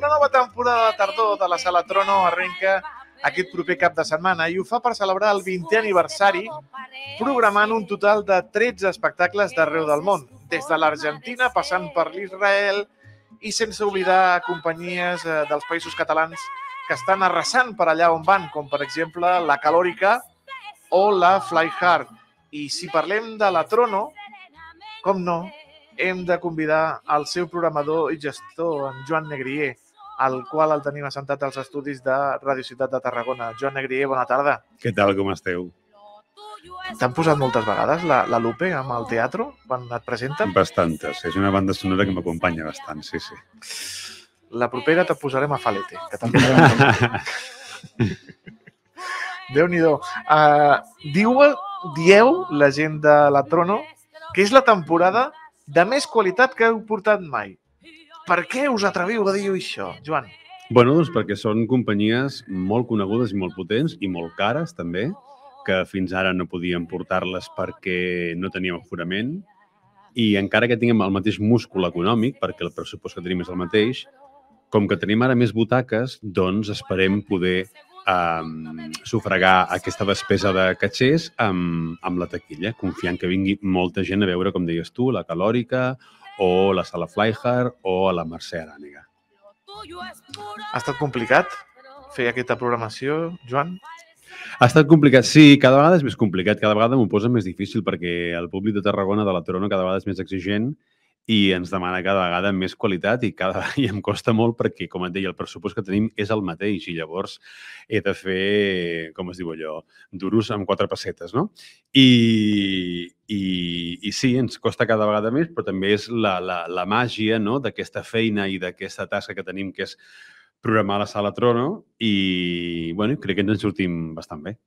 Una nova temporada de tardor de la Sala Trono arrenca aquest proper cap de setmana i ho fa per celebrar el 20è aniversari programant un total de 13 espectacles d'arreu del món, des de l'Argentina passant per l'Israel i sense oblidar companyies eh, dels països catalans que estan arrasant per allà on van, com per exemple la Calòrica o la Fly Hard. I si parlem de la Trono, com no, hem de convidar el seu programador i gestor, en Joan Negrier, al qual el tenim assentat als estudis de Radio Ciutat de Tarragona. Joan Negrier, bona tarda. Què tal, com esteu? T'han posat moltes vegades la, la Lupe amb el teatre quan et presenten? Bastantes. És una banda sonora que m'acompanya bastant, sí, sí. La propera te posarem a Falete, que també Déu-n'hi-do. Uh, diu, dieu, la gent de la Trono, que és la temporada de més qualitat que heu portat mai. Per què us atreviu a dir això, Joan? Bueno, doncs perquè són companyies molt conegudes i molt potents i molt cares, també, que fins ara no podíem portar-les perquè no teníem aforament i encara que tinguem el mateix múscul econòmic, perquè el pressupost que tenim és el mateix, com que tenim ara més butaques, doncs esperem poder um, sufragar aquesta despesa de catxers amb, amb la taquilla, confiant que vingui molta gent a veure, com deies tu, la Calòrica o la Sala Flyhard o a la Mercè Arànega. Ha estat complicat fer aquesta programació, Joan? Ha estat complicat, sí, cada vegada és més complicat, cada vegada m'ho posa més difícil perquè el públic de Tarragona, de la Trono, cada vegada és més exigent i ens demana cada vegada més qualitat i, cada, i em costa molt perquè, com et deia, el pressupost que tenim és el mateix i llavors he de fer, com es diu allò, duros amb quatre pessetes, no? I, i, i sí, ens costa cada vegada més, però també és la, la, la màgia no? d'aquesta feina i d'aquesta tasca que tenim, que és programar la sala Trono i, bueno, crec que ens en sortim bastant bé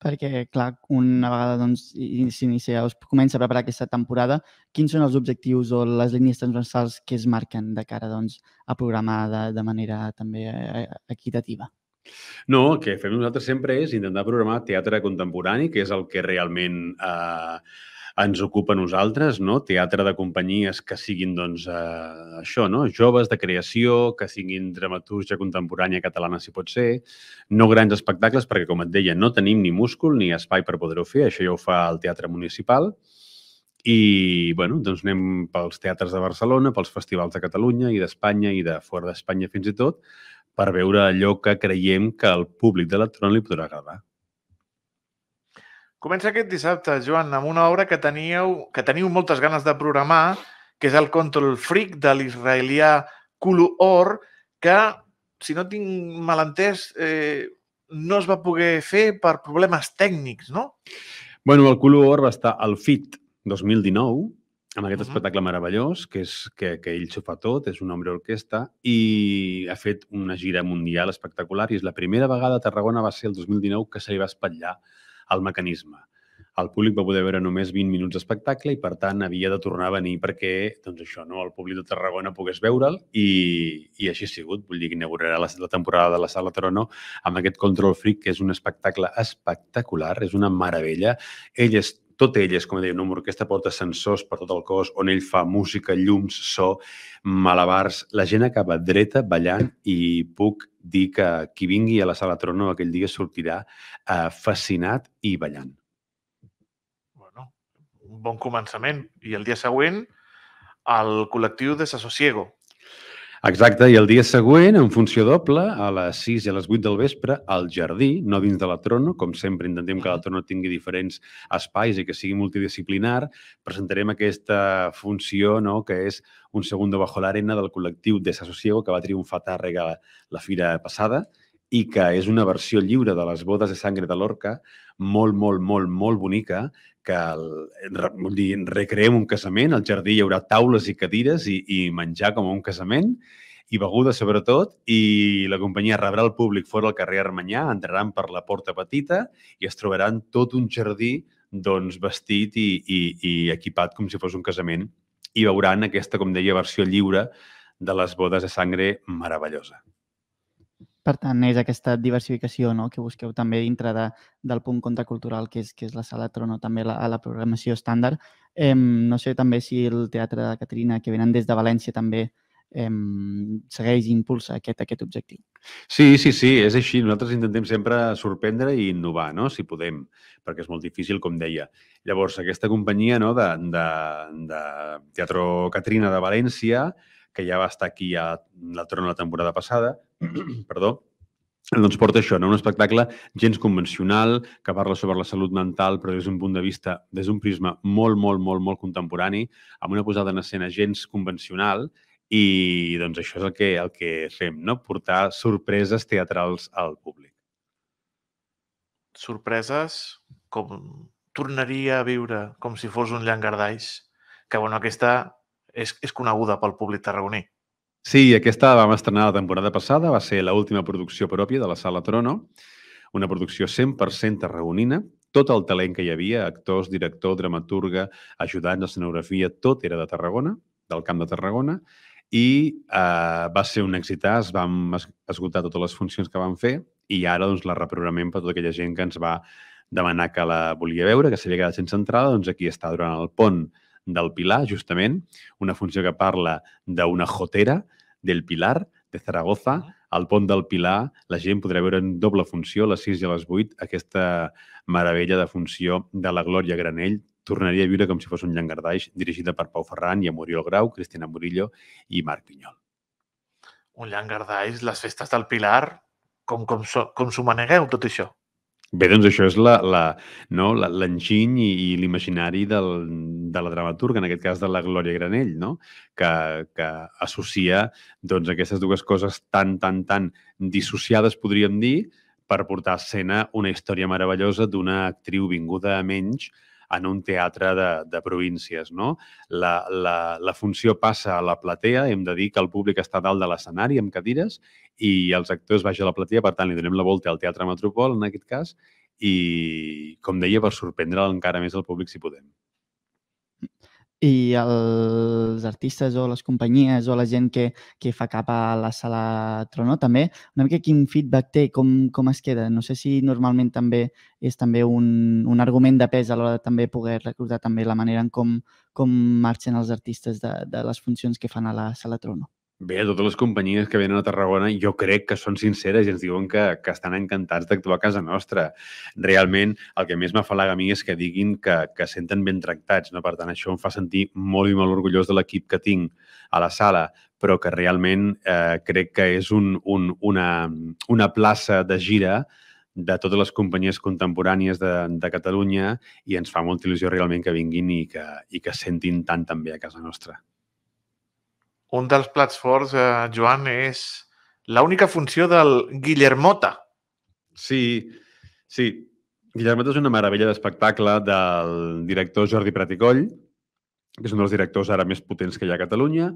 perquè, clar, una vegada doncs, s'inicia, us comença a preparar aquesta temporada, quins són els objectius o les línies transversals que es marquen de cara doncs, a programar de, de manera també eh, equitativa? No, el que fem nosaltres sempre és intentar programar teatre contemporani, que és el que realment eh, ens ocupa a nosaltres, no? teatre de companyies que siguin doncs, eh, això, no? joves de creació, que siguin dramatúrgia contemporània catalana, si pot ser, no grans espectacles, perquè, com et deia, no tenim ni múscul ni espai per poder-ho fer, això ja ho fa el Teatre Municipal, i bueno, doncs anem pels teatres de Barcelona, pels festivals de Catalunya i d'Espanya i de fora d'Espanya fins i tot, per veure allò que creiem que al públic de Trona li podrà agradar. Comença aquest dissabte, Joan, amb una obra que teníeu, que teniu moltes ganes de programar, que és el Control Freak de l'israelià Kulu Or, que, si no tinc malentès, eh, no es va poder fer per problemes tècnics, no? Bueno, el Kulu Or va estar al FIT 2019, amb aquest uh -huh. espectacle meravellós, que és que, que ell s'ho fa tot, és un home orquestra, i ha fet una gira mundial espectacular, i és la primera vegada a Tarragona va ser el 2019 que se li va espatllar el mecanisme. El públic va poder veure només 20 minuts d'espectacle i, per tant, havia de tornar a venir perquè, doncs això, no, el públic de Tarragona pogués veure'l i, i així ha sigut. Vull dir que inaugurarà la, la temporada de la Sala Trono amb aquest Control Freak, que és un espectacle espectacular, és una meravella. Ell és tot ell és, com deia, una orquestra porta sensors per tot el cos, on ell fa música, llums, so, malabars. La gent acaba dreta, ballant, i puc dir que qui vingui a la sala Trono aquell dia sortirà eh, fascinat i ballant. Bueno, un bon començament. I el dia següent, el col·lectiu Desasosiego. Exacte, i el dia següent, en funció doble, a les 6 i a les 8 del vespre, al jardí, no dins de la Trono, com sempre intentem que la Trono tingui diferents espais i que sigui multidisciplinar, presentarem aquesta funció no?, que és un segundo bajo l'arena del col·lectiu Desasosiego, que va triomfar a Tàrrega la fira passada, i que és una versió lliure de les bodes de sangre de l'Orca, molt, molt, molt, molt bonica, que el, dir, recreem un casament, al jardí hi haurà taules i cadires i, i menjar com un casament, i beguda sobretot, i la companyia rebrà el públic fora al carrer Armanyà, entraran per la porta petita i es trobaran tot un jardí doncs, vestit i, i, i equipat com si fos un casament i veuran aquesta, com deia, versió lliure de les bodes de sangre meravellosa. Per tant, és aquesta diversificació no? que busqueu també dintre de, del punt contracultural que és, que és la sala Trono, també la, la programació estàndard. Eh, no sé també si el Teatre de Caterina, que venen des de València també, segueix i impulsa aquest, aquest objectiu. Sí, sí, sí, és així. Nosaltres intentem sempre sorprendre i innovar, no? si podem, perquè és molt difícil, com deia. Llavors, aquesta companyia no, de, de, de Teatro Catrina de València, que ja va estar aquí a la trona la temporada passada, perdó, doncs porta això, no? un espectacle gens convencional, que parla sobre la salut mental, però des d'un punt de vista, des d'un prisma molt, molt, molt, molt contemporani, amb una posada en escena gens convencional, i doncs això és el que, el que fem, no? portar sorpreses teatrals al públic. Sorpreses com tornaria a viure com si fos un llangardaix, que bueno, aquesta és, és coneguda pel públic tarragoní. Sí, aquesta vam estrenar la temporada passada, va ser l'última producció pròpia de la Sala Trono, una producció 100% tarragonina, tot el talent que hi havia, actors, director, dramaturga, ajudants, escenografia, tot era de Tarragona, del Camp de Tarragona, i eh, va ser un exitàs, vam esgotar totes les funcions que vam fer i ara doncs, la reprogramem per tota aquella gent que ens va demanar que la volia veure, que s'havia quedat sense entrada, doncs aquí està durant el pont del Pilar, justament, una funció que parla d'una jotera del Pilar, de Zaragoza, al pont del Pilar, la gent podrà veure en doble funció, a les 6 i a les 8, aquesta meravella de funció de la Glòria Granell, tornaria a viure com si fos un llangardaix, dirigida per Pau Ferran i Amoriol Grau, Cristina Murillo i Marc Pinyol. Un llangardaix, les festes del Pilar, com, com, com s'ho manegueu, tot això? Bé, doncs això és la, la, no, l'enginy i, i l'imaginari de la dramaturga, en aquest cas de la Glòria Granell, no? que, que associa doncs, aquestes dues coses tan, tan, tan dissociades, podríem dir, per portar a escena una història meravellosa d'una actriu vinguda a menys en un teatre de, de províncies. No? La, la, la funció passa a la platea, hem de dir que el públic està dalt de l'escenari amb cadires i els actors baixen a la platea, per tant, li donem la volta al Teatre Metropol, en aquest cas, i, com deia, per sorprendre encara més el públic si podem. I els artistes o les companyies o la gent que, que fa cap a la sala Trono també, una mica quin feedback té, com, com es queda? No sé si normalment també és també un, un argument de pes a l'hora de també poder recordar també la manera en com, com marxen els artistes de, de les funcions que fan a la sala Trono. Bé, totes les companyies que venen a Tarragona jo crec que són sinceres i ens diuen que, que estan encantats d'actuar a casa nostra. Realment, el que més m'afalaga a mi és que diguin que, que senten ben tractats. No? Per tant, això em fa sentir molt i molt orgullós de l'equip que tinc a la sala, però que realment eh, crec que és un, un, una, una plaça de gira de totes les companyies contemporànies de, de Catalunya i ens fa molta il·lusió realment que vinguin i que, i que sentin tant també a casa nostra un dels plats forts, eh, Joan, és l'única funció del Guillermota. Sí, sí. Guillermota és una meravella d'espectacle del director Jordi Praticoll, que és un dels directors ara més potents que hi ha a Catalunya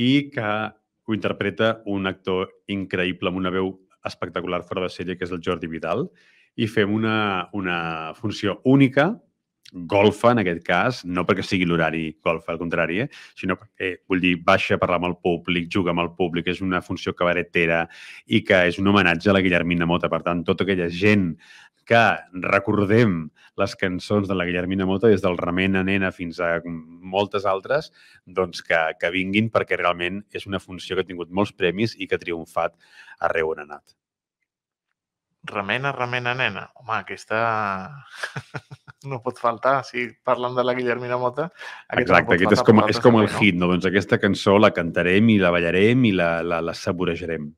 i que ho interpreta un actor increïble amb una veu espectacular fora de sèrie, que és el Jordi Vidal, i fem una, una funció única golfa, en aquest cas, no perquè sigui l'horari golfa, al contrari, eh? sinó perquè, vull dir, baixa a parlar amb el públic, juga amb el públic, és una funció cabaretera i que és un homenatge a la Guillermina Mota. Per tant, tota aquella gent que recordem les cançons de la Guillermina Mota des del Remena Nena fins a moltes altres, doncs que, que vinguin perquè realment és una funció que ha tingut molts premis i que ha triomfat arreu on ha anat. Remena, remena, nena. Home, aquesta no pot faltar. Si parlen de la Guillermina Mota, Exacte, no aquest és com, és com el hit, no? Doncs aquesta cançó la cantarem i la ballarem i la, la, la saborejarem.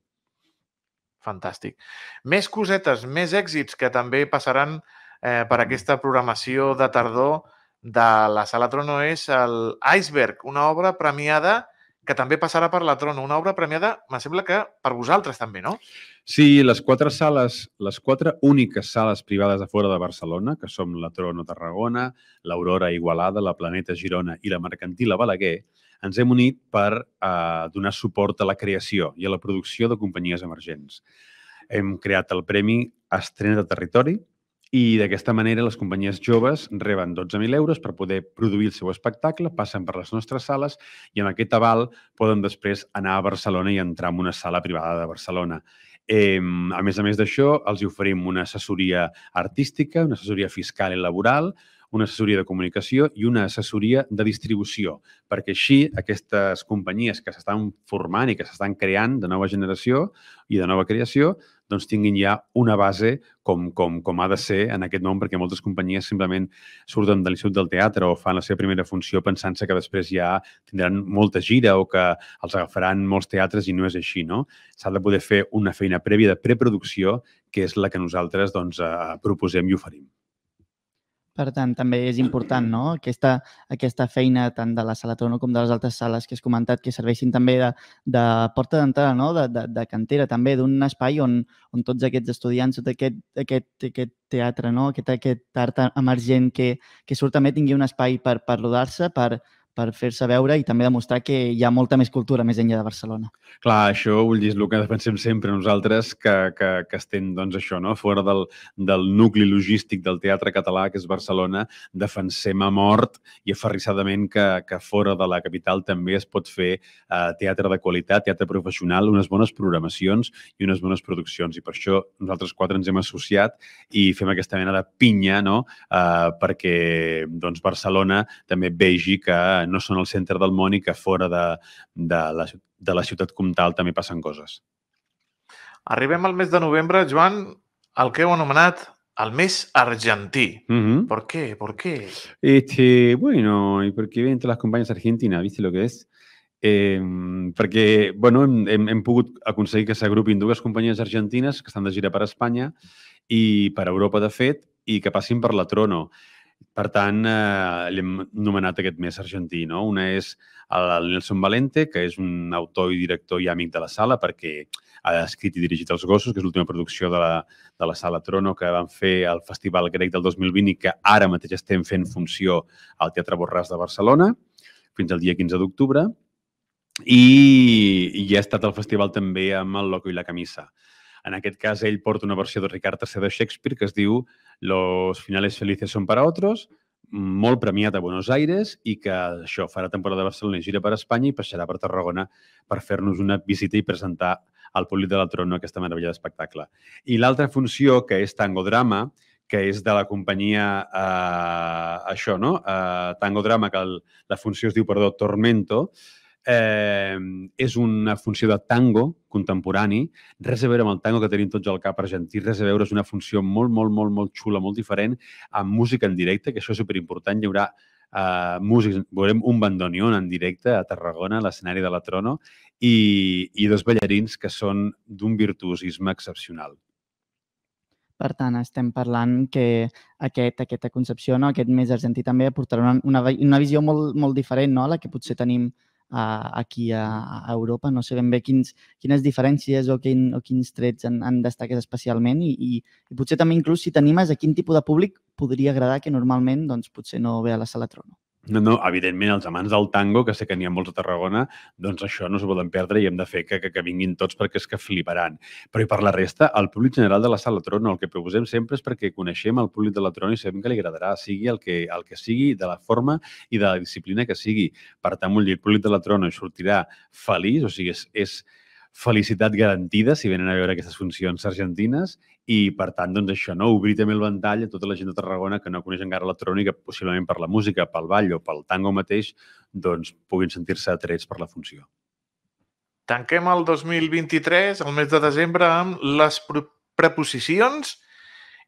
Fantàstic. Més cosetes, més èxits que també passaran eh, per aquesta programació de tardor de la Sala Trono és el Iceberg, una obra premiada que també passarà per la Trono, una obra premiada, me sembla que per vosaltres també, no? Sí, les quatre sales, les quatre úniques sales privades de fora de Barcelona, que som la Trono Tarragona, l'Aurora Igualada, la Planeta Girona i la Mercantil a Balaguer, ens hem unit per eh, donar suport a la creació i a la producció de companyies emergents. Hem creat el Premi Estrena de Territori, i d'aquesta manera les companyies joves reben 12.000 euros per poder produir el seu espectacle, passen per les nostres sales i amb aquest aval poden després anar a Barcelona i entrar en una sala privada de Barcelona. Eh, a més a més d'això, els oferim una assessoria artística, una assessoria fiscal i laboral, una assessoria de comunicació i una assessoria de distribució, perquè així aquestes companyies que s'estan formant i que s'estan creant de nova generació i de nova creació, doncs tinguin ja una base com, com, com ha de ser en aquest món, perquè moltes companyies simplement surten de l'Institut del Teatre o fan la seva primera funció pensant-se que després ja tindran molta gira o que els agafaran molts teatres i no és així, no? S'ha de poder fer una feina prèvia de preproducció, que és la que nosaltres doncs, eh, proposem i oferim. Per tant, també és important no? aquesta, aquesta feina tant de la sala Trono com de les altres sales que has comentat que serveixin també de, de porta d'entrada, no? de, de, de cantera també, d'un espai on, on tots aquests estudiants, tot aquest, aquest, aquest teatre, no? aquest, aquest art emergent que, que surt també tingui un espai per, per rodar-se, per, per fer-se veure i també demostrar que hi ha molta més cultura més enllà de Barcelona. Clar, això vull dir, és el que defensem sempre nosaltres, que, que, que estem, doncs, això, no? fora del, del nucli logístic del teatre català, que és Barcelona, defensem a mort i aferrissadament que, que fora de la capital també es pot fer eh, teatre de qualitat, teatre professional, unes bones programacions i unes bones produccions. I per això nosaltres quatre ens hem associat i fem aquesta mena de pinya, no? eh, perquè doncs, Barcelona també vegi que no són el centre del món i que fora de, de, la, de la ciutat comtal també passen coses. Arribem al mes de novembre, Joan, el que heu anomenat el mes argentí. Uh -huh. ¿Por qué? ¿Por qué? Este, bueno, y porque ven todas las compañías argentinas, ¿viste lo que és? Eh, perquè, bueno, hem, hem, hem pogut aconseguir que s'agrupin dues companyies argentines que estan de gira per Espanya i per Europa, de fet, i que passin per la Trono. Per tant, eh, l'hem nomenat aquest mes argentí. No? Una és el Nelson Valente, que és un autor i director i amic de la sala, perquè ha escrit i dirigit Els gossos, que és l'última producció de la, de la sala Trono que van fer al Festival Grec del 2020 i que ara mateix estem fent funció al Teatre Borràs de Barcelona fins al dia 15 d'octubre. I, I ha estat al festival també amb el Loco i la Camisa. En aquest cas, ell porta una versió de Ricard III de Shakespeare que es diu Los finales felices son para otros, molt premiat a Buenos Aires i que això farà temporada de Barcelona i gira per Espanya i passarà per Tarragona per fer-nos una visita i presentar al públic de la Trono aquesta meravella d'espectacle. I l'altra funció, que és Tango Drama, que és de la companyia eh, això, no? Eh, Tango Drama, que el, la funció es diu, perdó, Tormento, eh, és una funció de tango contemporani, res a veure amb el tango que tenim tots al cap argentí, res a veure, és una funció molt, molt, molt, molt xula, molt diferent, amb música en directe, que això és superimportant, hi haurà uh, músics, veurem un bandoneon en directe a Tarragona, a l'escenari de la Trono, i, i dos ballarins que són d'un virtuosisme excepcional. Per tant, estem parlant que aquest, aquesta concepció, no? aquest més argentí també aportarà una, una, una visió molt, molt diferent no? a la que potser tenim uh, aquí a, a Europa. No sé ben bé quins, quines diferències o, quin, o quins trets han, han destacat especialment i, i, i potser també inclús si t'animes a quin tipus de públic podria agradar que normalment doncs, potser no ve a la sala Trono. No, no, evidentment, els amants del tango, que sé que n'hi ha molts a Tarragona, doncs això no s'ho poden perdre i hem de fer que, que, que vinguin tots perquè és que fliparan. Però i per la resta, el públic general de la sala Trono, el que proposem sempre és perquè coneixem el públic de la Trono i sabem que li agradarà, sigui el que, el que sigui, de la forma i de la disciplina que sigui. Per tant, dir, el públic de la Trono sortirà feliç, o sigui, és, és felicitat garantida si venen a veure aquestes funcions argentines i, per tant, doncs això, no? obrir també el ventall a tota la gent de Tarragona que no coneix encara electrònica, possiblement per la música, pel ball o pel tango mateix, doncs puguin sentir-se atrets per la funció. Tanquem el 2023, el mes de desembre, amb les preposicions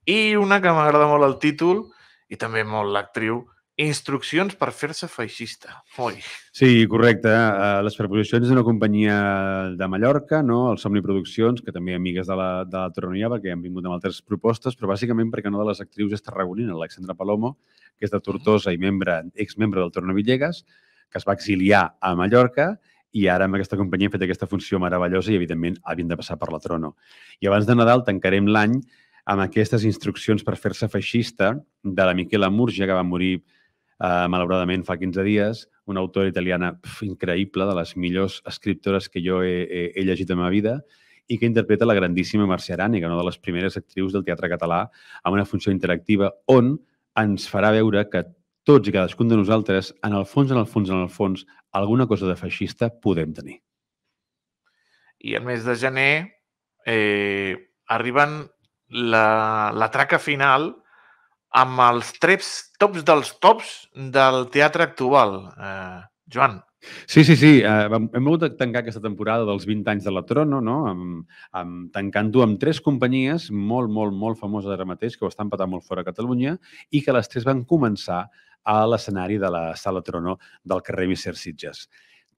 i una que m'agrada molt el títol i també molt l'actriu, Instruccions per fer-se feixista. Ui. Sí, correcte. Uh, les preposicions d'una companyia de Mallorca, no? el Somni Produccions, que també amigues de la, de la Tronia, perquè han vingut amb altres propostes, però bàsicament perquè una de les actrius és tarragonina, l'Alexandra Palomo, que és de Tortosa i membre, exmembre del Torno Villegas, que es va exiliar a Mallorca i ara amb aquesta companyia ha fet aquesta funció meravellosa i, evidentment, havien de passar per la Trono. I abans de Nadal tancarem l'any amb aquestes instruccions per fer-se feixista de la Miquela Murgia, que va morir eh, malauradament fa 15 dies, una autora italiana pf, increïble, de les millors escriptores que jo he, he, he llegit en la meva vida, i que interpreta la grandíssima Mercè Aràniga, una de les primeres actrius del teatre català, amb una funció interactiva on ens farà veure que tots i cadascun de nosaltres, en el fons, en el fons, en el fons, alguna cosa de feixista podem tenir. I el mes de gener eh, arriben la, la traca final amb els treps tops dels tops del teatre actual. Eh, Joan. Sí, sí, sí. Eh, hem hagut de tancar aquesta temporada dels 20 anys de la Trono, no? amb, amb, tancant-ho amb tres companyies molt, molt, molt famoses ara mateix, que ho estan patant molt fora a Catalunya, i que les tres van començar a l'escenari de la Sala Trono del carrer Vicer Sitges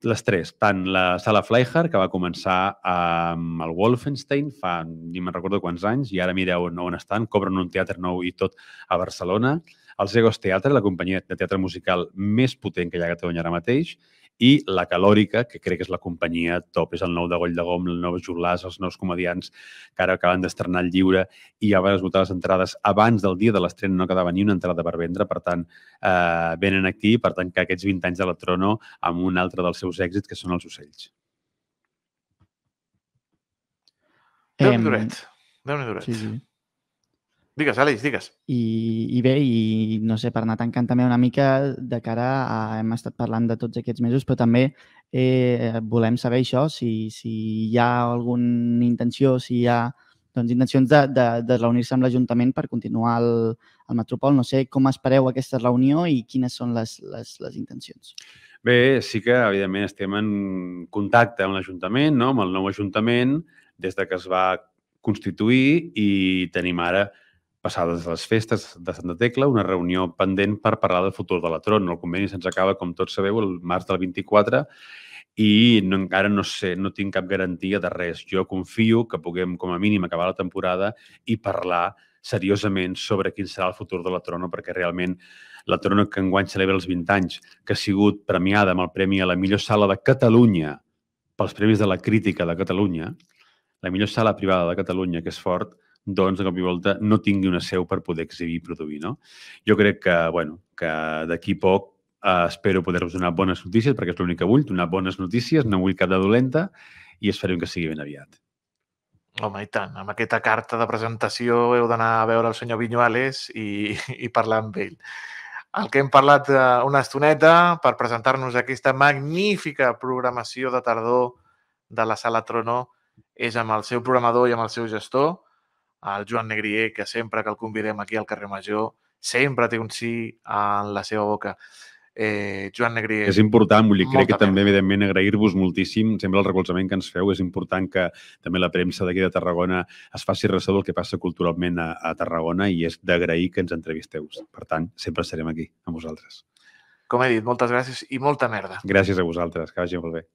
les tres, tant la sala Fleijar, que va començar amb el Wolfenstein fa ni me'n recordo quants anys, i ara mireu on estan, cobren un teatre nou i tot a Barcelona, el Zegos Teatre, la companyia de teatre musical més potent que hi ha a Catalunya ara mateix, i la Calòrica, que crec que és la companyia top, és el nou de Goll de Gom, el nou Joglars, els nous comedians que ara acaben d'estrenar el lliure i ja van esgotar les entrades abans del dia de l'estrena, no quedava ni una entrada per vendre, per tant, eh, venen aquí per tancar aquests 20 anys de la Trono amb un altre dels seus èxits, que són els ocells. Déu-n'hi duret. déu nhi duret. Sí, sí. Digues, Àlex, digues. I, I bé, i no sé, per anar tancant també una mica de cara a... Hem estat parlant de tots aquests mesos, però també eh, volem saber això, si, si hi ha alguna intenció, si hi ha doncs, intencions de, de, de reunir-se amb l'Ajuntament per continuar el, el Metropol. No sé com espereu aquesta reunió i quines són les, les, les intencions. Bé, sí que, evidentment, estem en contacte amb l'Ajuntament, no? amb el nou Ajuntament, des de que es va constituir i tenim ara passades les festes de Santa Tecla, una reunió pendent per parlar del futur de la Tron. El conveni se'ns acaba, com tots sabeu, el març del 24 i no, encara no sé, no tinc cap garantia de res. Jo confio que puguem, com a mínim, acabar la temporada i parlar seriosament sobre quin serà el futur de la Trono, perquè realment la Trono que enguany celebra els 20 anys, que ha sigut premiada amb el Premi a la millor sala de Catalunya pels Premis de la Crítica de Catalunya, la millor sala privada de Catalunya, que és fort, doncs, de cop i volta, no tingui una seu per poder exhibir i produir. No? Jo crec que, bueno, que d'aquí poc eh, espero poder-vos donar bones notícies, perquè és l'únic que vull, donar bones notícies, no vull cap de dolenta, i esperem que sigui ben aviat. Home, i tant. Amb aquesta carta de presentació heu d'anar a veure el senyor Vinyuales i, i parlar amb ell. El que hem parlat eh, una estoneta per presentar-nos aquesta magnífica programació de tardor de la Sala Trono és amb el seu programador i amb el seu gestor, el Joan Negrier, que sempre que el convidem aquí al carrer Major, sempre té un sí en la seva boca. Eh, Joan Negrier... És important, vull dir, crec que també, evidentment, agrair-vos moltíssim sempre el recolzament que ens feu. És important que també la premsa d'aquí de Tarragona es faci ressò del que passa culturalment a, a Tarragona i és d'agrair que ens entrevisteu. Per tant, sempre serem aquí, amb vosaltres. Com he dit, moltes gràcies i molta merda. Gràcies a vosaltres, que vagi molt bé.